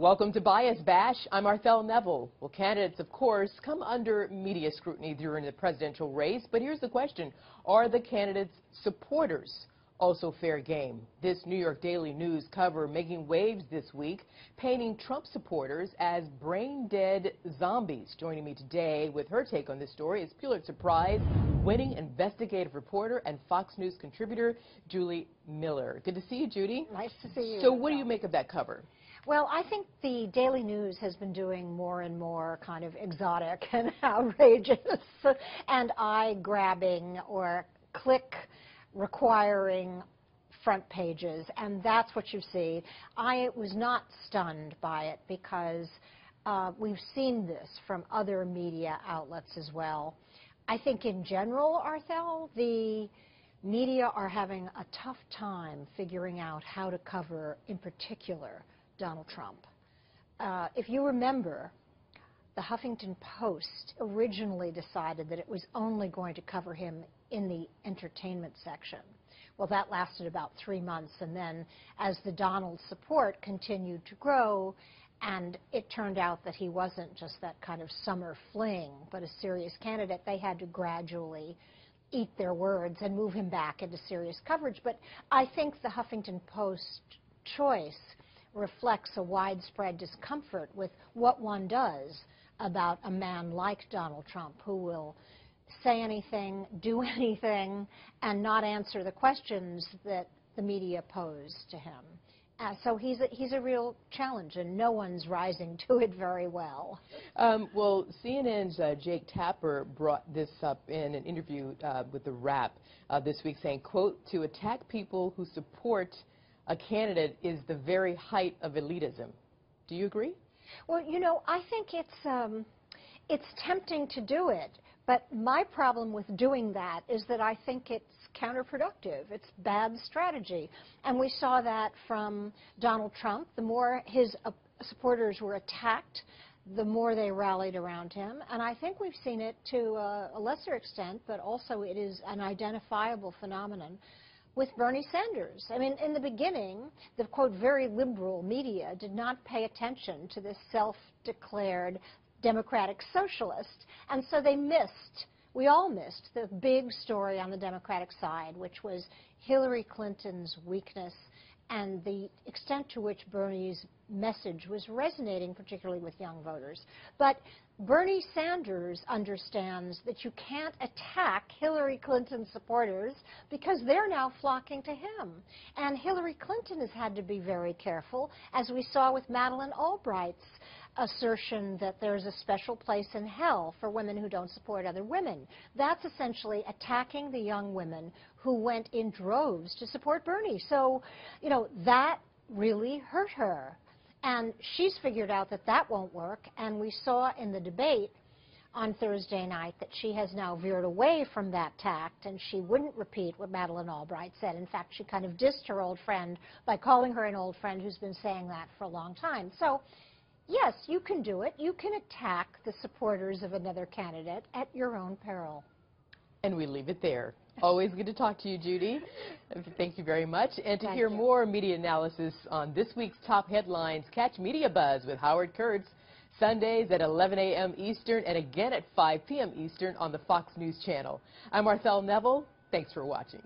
Welcome to Bias Bash. I'm Arthel Neville. Well, candidates, of course, come under media scrutiny during the presidential race, but here's the question. Are the candidates' supporters also fair game? This New York Daily News cover making waves this week, painting Trump supporters as brain-dead zombies. Joining me today with her take on this story is Pulitzer Prize winning investigative reporter and Fox News contributor Judy Miller. Good to see you, Judy. Nice to see you. So what do you make of that cover? Well, I think the Daily News has been doing more and more kind of exotic and outrageous and eye-grabbing or click requiring front pages, and that's what you see. I was not stunned by it because uh, we've seen this from other media outlets as well. I think in general, Arthel, the media are having a tough time figuring out how to cover, in particular, Donald Trump. Uh, if you remember, the Huffington Post originally decided that it was only going to cover him in the entertainment section. Well, that lasted about three months, and then as the Donald support continued to grow, and it turned out that he wasn't just that kind of summer fling, but a serious candidate, they had to gradually eat their words and move him back into serious coverage. But I think the Huffington Post choice reflects a widespread discomfort with what one does about a man like Donald Trump who will say anything, do anything, and not answer the questions that the media pose to him. Uh, so he's a, he's a real challenge, and no one's rising to it very well. Um, well, CNN's uh, Jake Tapper brought this up in an interview uh, with The Wrap uh, this week, saying, quote, to attack people who support a candidate is the very height of elitism. Do you agree? Well, you know, I think it's, um, it's tempting to do it. But my problem with doing that is that I think it's counterproductive. It's bad strategy. And we saw that from Donald Trump. The more his uh, supporters were attacked, the more they rallied around him. And I think we've seen it to a lesser extent, but also it is an identifiable phenomenon with Bernie Sanders. I mean, in the beginning, the, quote, very liberal media did not pay attention to this self-declared democratic socialist, and so they missed, we all missed, the big story on the Democratic side, which was Hillary Clinton's weakness and the extent to which Bernie's message was resonating, particularly with young voters. But Bernie Sanders understands that you can't attack Hillary Clinton supporters because they're now flocking to him. And Hillary Clinton has had to be very careful, as we saw with Madeleine Albright's assertion that there's a special place in hell for women who don't support other women. That's essentially attacking the young women who went in droves to support Bernie. So, you know, that really hurt her. And she's figured out that that won't work. And we saw in the debate on Thursday night that she has now veered away from that tact and she wouldn't repeat what Madeleine Albright said. In fact, she kind of dissed her old friend by calling her an old friend who's been saying that for a long time. So yes, you can do it. You can attack the supporters of another candidate at your own peril. And we leave it there. Always good to talk to you, Judy. Thank you very much. And to Thank hear you. more media analysis on this week's top headlines, catch Media Buzz with Howard Kurtz Sundays at 11 a.m. Eastern and again at 5 p.m. Eastern on the Fox News Channel. I'm Arthel Neville. Thanks for watching.